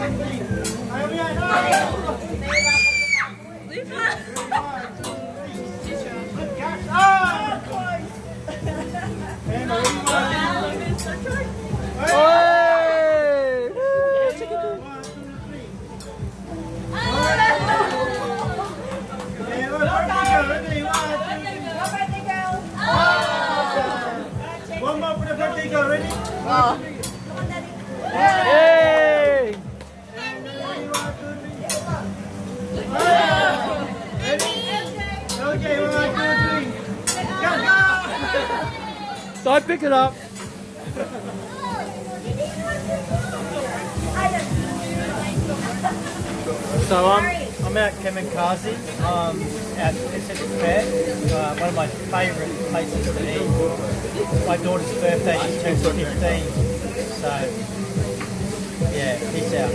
Okay. You go. Ready? Oh. Yay! Okay, one, two, three. Go, go! Don't pick it up. So I'm I'm at Kamikaze, um, at Pacific Fair, uh, one of my favourite places to eat. My daughter's birthday, she turns 15, so yeah, peace out.